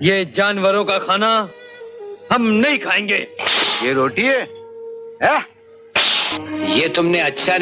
ये जानवरों का खाना हम नहीं खाएँगे ये रोटी है, है? ये तुमने अच्छा